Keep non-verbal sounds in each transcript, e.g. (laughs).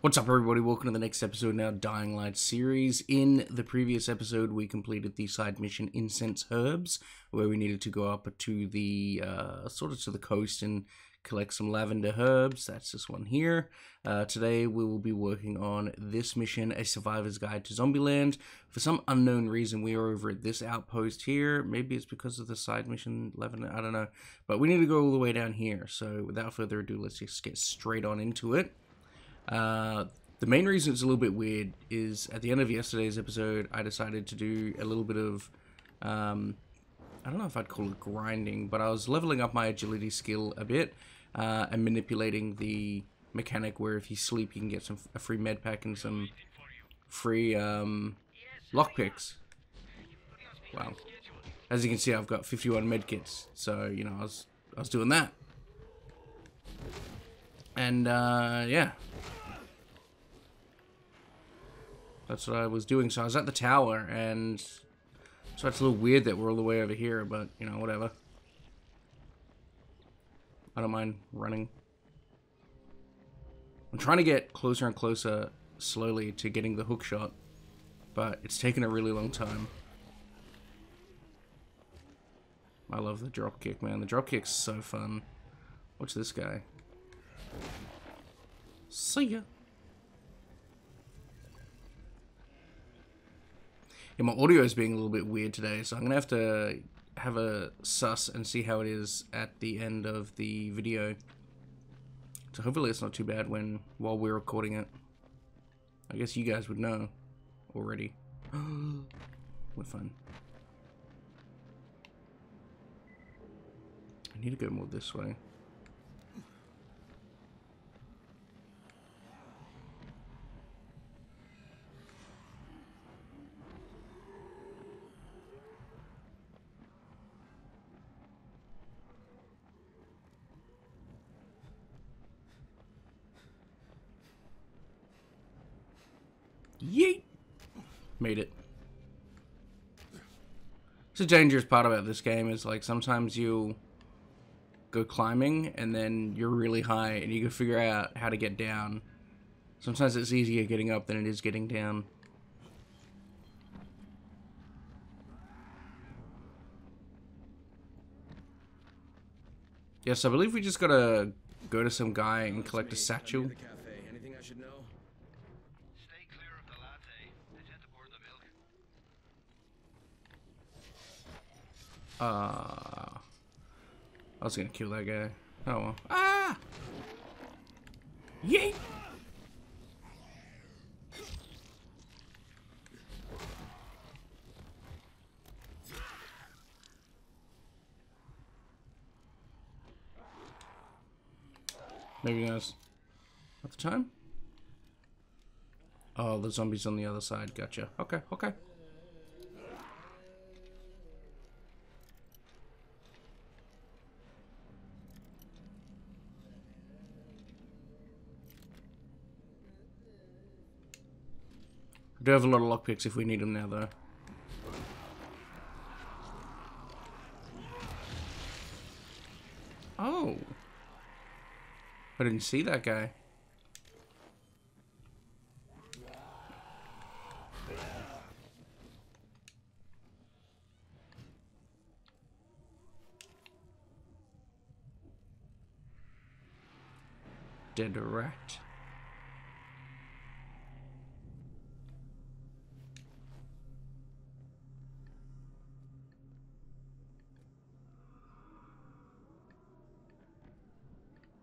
What's up, everybody? Welcome to the next episode in our Dying Light series. In the previous episode, we completed the side mission Incense Herbs, where we needed to go up to the uh, sort of to the coast and collect some lavender herbs. That's this one here. Uh, today, we will be working on this mission, A Survivor's Guide to Zombieland. For some unknown reason, we are over at this outpost here. Maybe it's because of the side mission lavender. I don't know, but we need to go all the way down here. So, without further ado, let's just get straight on into it. Uh, the main reason it's a little bit weird is at the end of yesterday's episode, I decided to do a little bit of, um, I don't know if I'd call it grinding, but I was leveling up my agility skill a bit uh, and manipulating the mechanic where if you sleep, you can get some a free med pack and some free um, lockpicks. Wow. As you can see, I've got 51 medkits, so you know I was I was doing that, and uh, yeah, That's what I was doing. So I was at the tower, and so it's a little weird that we're all the way over here, but, you know, whatever. I don't mind running. I'm trying to get closer and closer slowly to getting the hook shot, but it's taken a really long time. I love the drop kick, man. The drop kick's so fun. Watch this guy. See ya. Yeah, my audio is being a little bit weird today, so I'm gonna have to have a sus and see how it is at the end of the video. So hopefully it's not too bad when while we're recording it. I guess you guys would know already. (gasps) we're fine. I need to go more this way. Yeet! Made it. It's a dangerous part about this game is like sometimes you go climbing and then you're really high and you can figure out how to get down. Sometimes it's easier getting up than it is getting down. Yes, I believe we just gotta go to some guy and collect a satchel. Uh, I was gonna kill that guy. Oh well. Ah! Yeet! Maybe that's At the time? Oh, the zombies on the other side. Gotcha. Okay, okay. Do have a lot of lockpicks if we need them now, though. Oh. I didn't see that guy. Dead rat.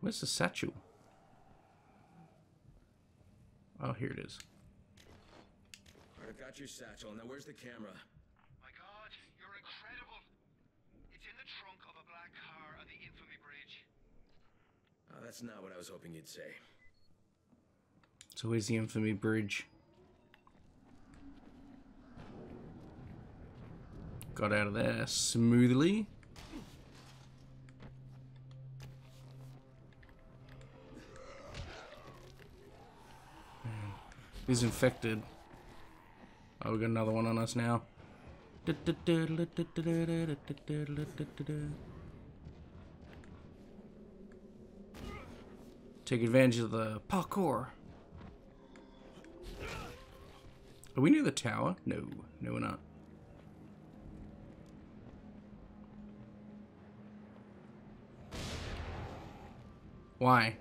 Where's the satchel? Oh, here it is. I've got your satchel. Now where's the camera? My god, you're incredible. It's in the trunk of a black car on the infamy bridge. Oh, that's not what I was hoping you'd say. So where's the infamy bridge? Got out of there smoothly. He's infected. Oh, we got another one on us now. Take advantage of the parkour. Are we near the tower? No. No, we're not. Why?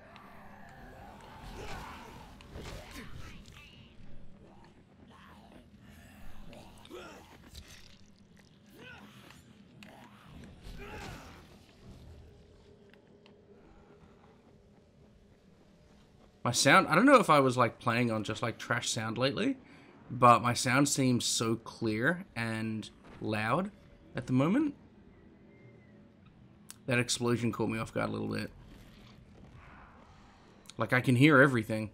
My sound, I don't know if I was like playing on just like trash sound lately, but my sound seems so clear and loud at the moment. That explosion caught me off guard a little bit. Like I can hear everything.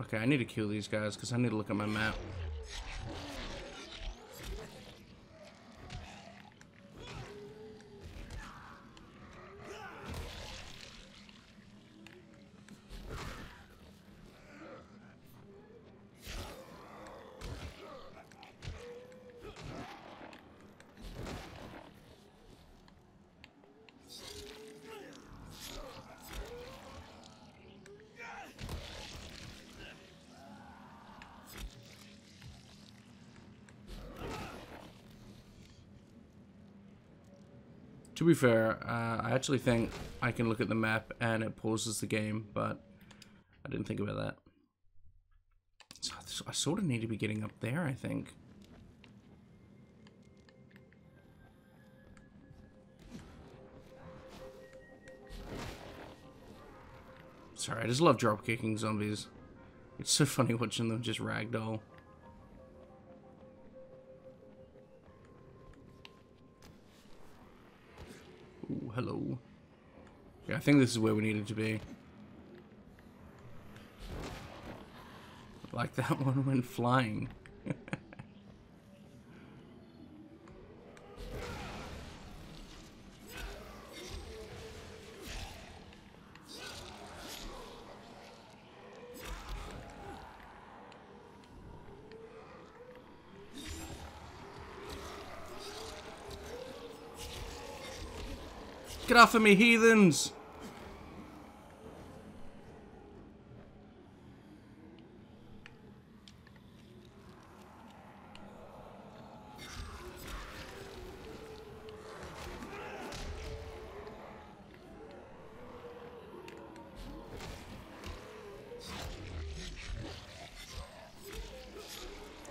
Okay, I need to kill these guys because I need to look at my map. To be fair, uh, I actually think I can look at the map and it pauses the game, but I didn't think about that. So I sort of need to be getting up there, I think. Sorry, I just love drop kicking zombies. It's so (laughs) funny watching them just ragdoll. I think this is where we needed to be. Like that (laughs) one went flying. Get off of me, heathens!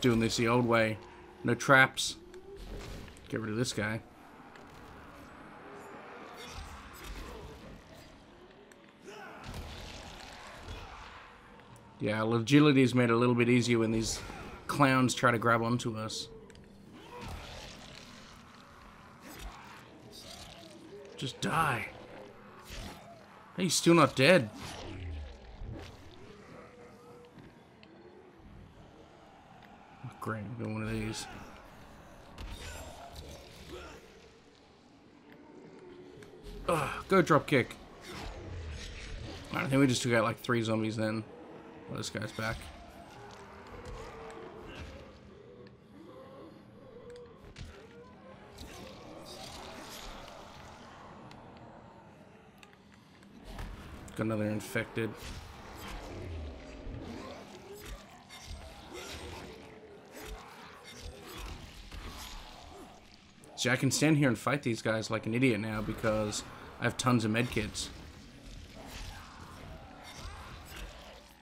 Doing this the old way. No traps. Get rid of this guy. Yeah, agility is made a little bit easier when these clowns try to grab onto us. Just die. Hey, he's still not dead. Great, one of these. Ugh, go drop kick. I think we just took out like three zombies then. Well, this guy's back. Got another infected. See, I can stand here and fight these guys like an idiot now because I have tons of medkits.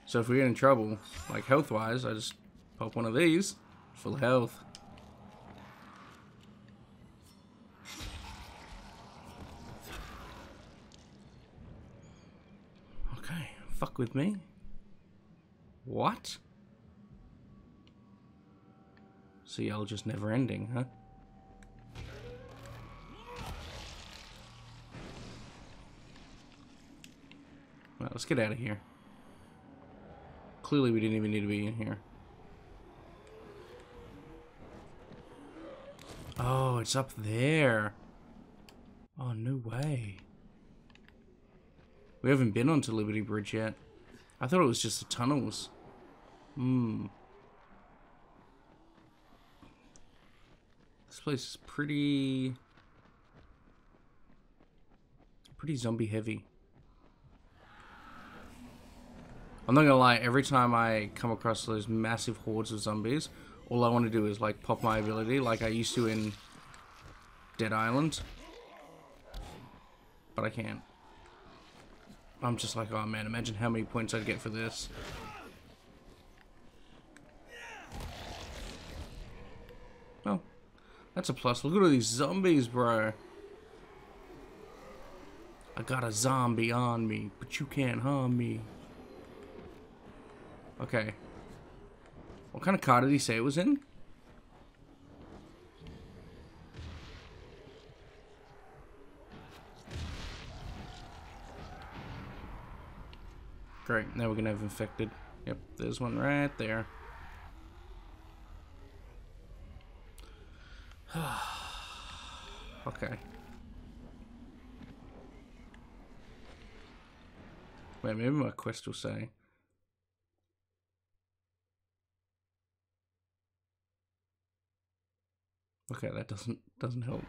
So if we get in trouble, like health-wise, I just pop one of these, full health. Okay, fuck with me. What? So y'all just never ending, huh? Well, let's get out of here. Clearly we didn't even need to be in here. Oh, it's up there. Oh, no way. We haven't been onto Liberty Bridge yet. I thought it was just the tunnels. Hmm. This place is pretty... Pretty zombie heavy. I'm not gonna lie, every time I come across those massive hordes of zombies, all I want to do is like pop my ability like I used to in Dead Island. But I can't. I'm just like, oh man, imagine how many points I'd get for this. Oh, that's a plus. Look at all these zombies, bro. I got a zombie on me, but you can't harm me. Okay. What kind of car did he say it was in? Great, now we're gonna have infected. Yep, there's one right there. (sighs) okay. Wait, maybe my quest will say. Okay, that doesn't doesn't help.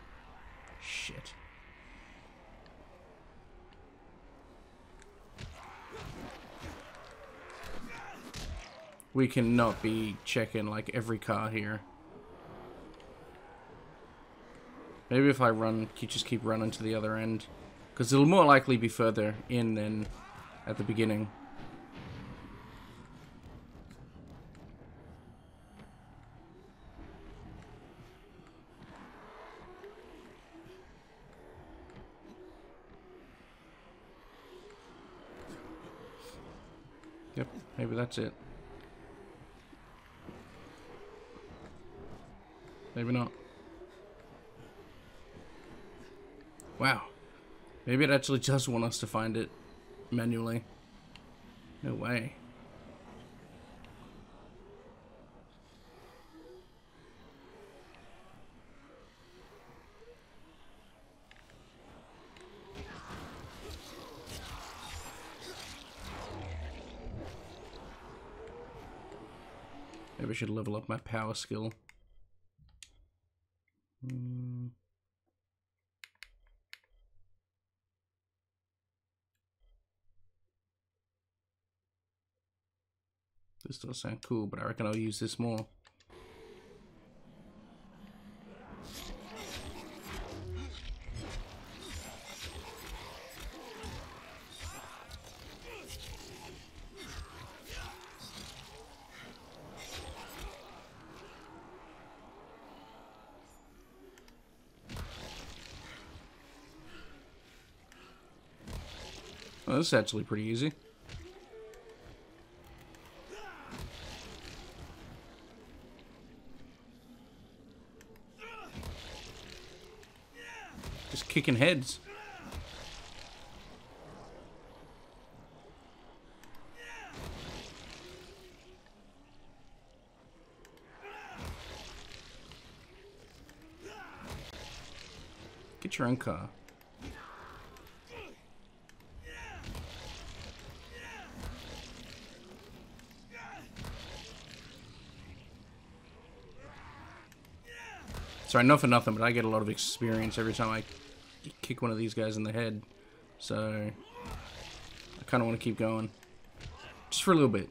Shit. We cannot be checking like every car here. Maybe if I run, you just keep running to the other end. Because it'll more likely be further in than at the beginning. Yep, maybe that's it. Maybe not. Wow. Maybe it actually does want us to find it manually. No way. I should level up my power skill. Hmm. This does sound cool, but I reckon I'll use this more. Oh, this is actually pretty easy. Just kicking heads. Get your own car. Sorry, not for nothing, but I get a lot of experience every time I kick one of these guys in the head. So, I kind of want to keep going. Just for a little bit.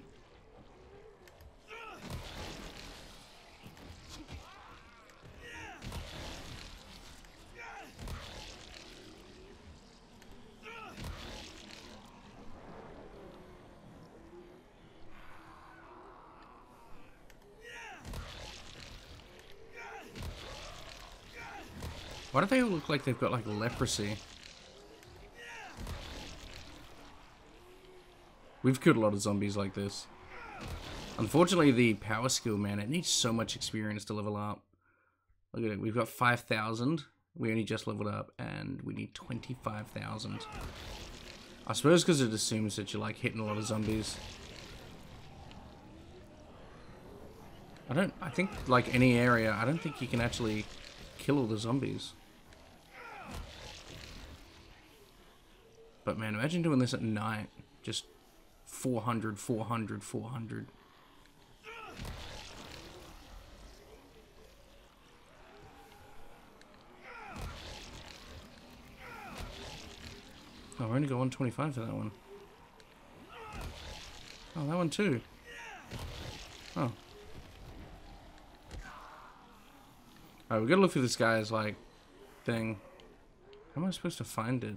Why do they all look like they've got like leprosy? We've killed a lot of zombies like this. Unfortunately, the power skill, man, it needs so much experience to level up. Look at it, we've got 5,000. We only just leveled up, and we need 25,000. I suppose because it assumes that you're like hitting a lot of zombies. I don't, I think like any area, I don't think you can actually kill all the zombies. But man, imagine doing this at night. Just 400, 400, 400. Oh, we're only got 125 for that one. Oh, that one too. Oh. Alright, we gotta look through this guy's, like, thing. How am I supposed to find it?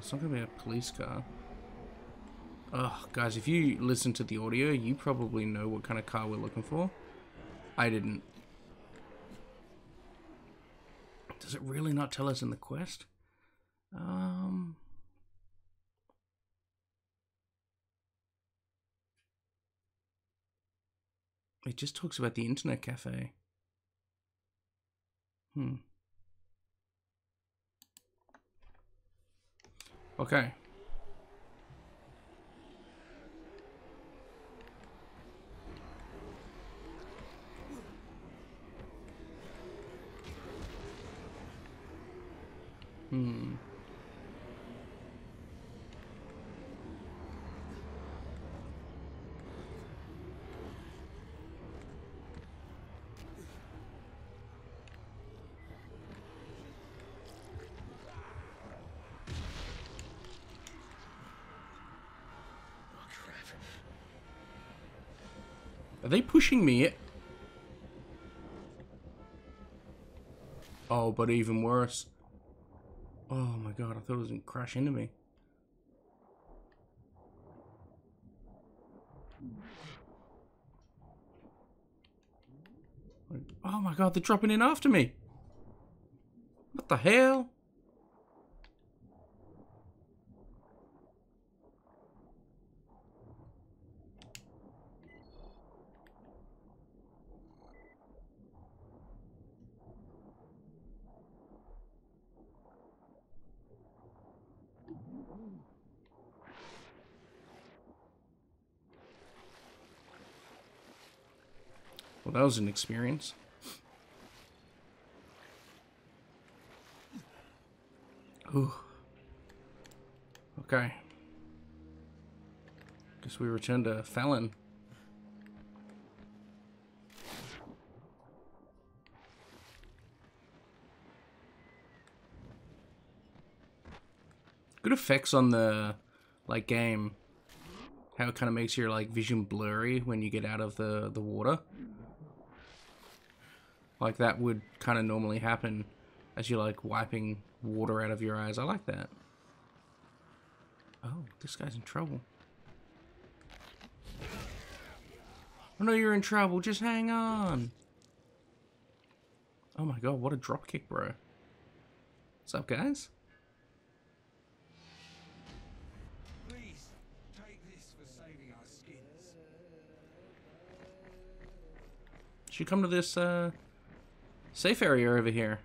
It's not gonna be a police car. Ugh, guys, if you listen to the audio, you probably know what kind of car we're looking for. I didn't. Does it really not tell us in the quest? Um... It just talks about the internet cafe. Hmm. Okay. Hmm. They pushing me? Oh, but even worse. Oh my god, I thought it was gonna crash into me. Oh my god, they're dropping in after me. What the hell? Well, that was an experience. Ooh. Okay. Guess we return to Fallon. Good effects on the like game. How it kind of makes your like vision blurry when you get out of the the water. Like that would kind of normally happen as you're like wiping water out of your eyes. I like that. Oh, this guy's in trouble. I know you're in trouble. Just hang on. Oh my god, what a dropkick, bro. What's up, guys? Please, take this for saving our skins. Should come to this uh, safe area over here.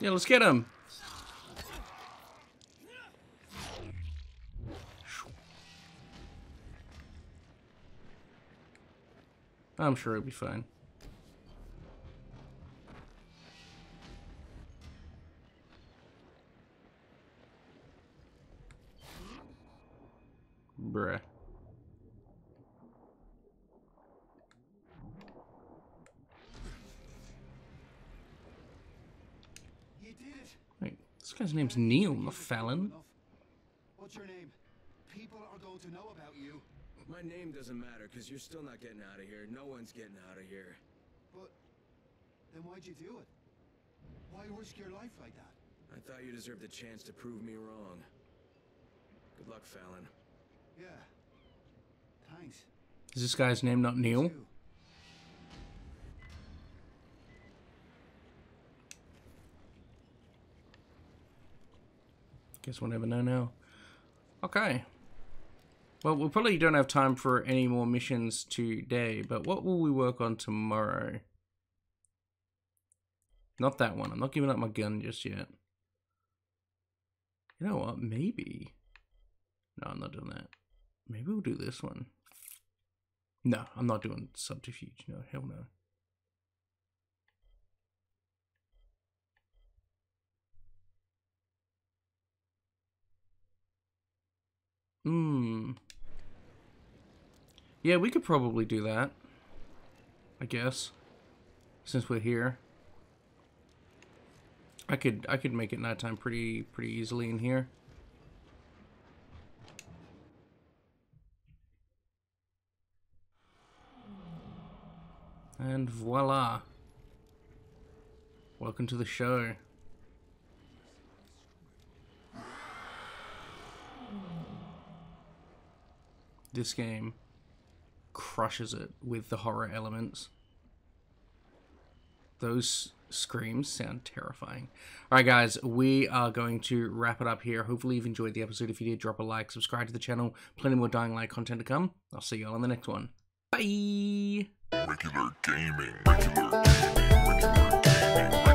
Yeah, let's get him. I'm sure it'll be fine. Bruh. This guy's name's Neil, not Fallon. Enough. What's your name? People are going to know about you. My name doesn't matter, because you're still not getting out of here. No one's getting out of here. But then why'd you do it? Why risk your life like that? I thought you deserved a chance to prove me wrong. Good luck, Fallon. Yeah. Thanks. Is this guy's name not Neil? Guess we'll never know now. Okay. Well, we probably don't have time for any more missions today, but what will we work on tomorrow? Not that one. I'm not giving up my gun just yet. You know what? Maybe. No, I'm not doing that. Maybe we'll do this one. No, I'm not doing subterfuge. No, hell no. Hmm. Yeah, we could probably do that. I guess. Since we're here. I could I could make it nighttime pretty pretty easily in here. And voila. Welcome to the show. This game crushes it with the horror elements. Those screams sound terrifying. Alright guys, we are going to wrap it up here. Hopefully you've enjoyed the episode. If you did, drop a like, subscribe to the channel. Plenty more Dying Light content to come. I'll see you all on the next one. Bye! Regular gaming. Regular gaming.